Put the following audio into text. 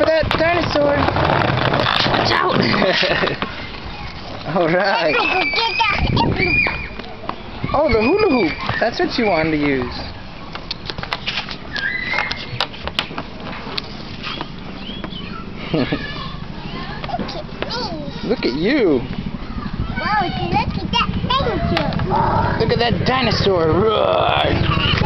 For that dinosaur? Watch out! All right. Oh, the hula hoop. That's what you wanted to use. Look at you. Whoa, look at that. dinosaur. Look at that dinosaur. Roar.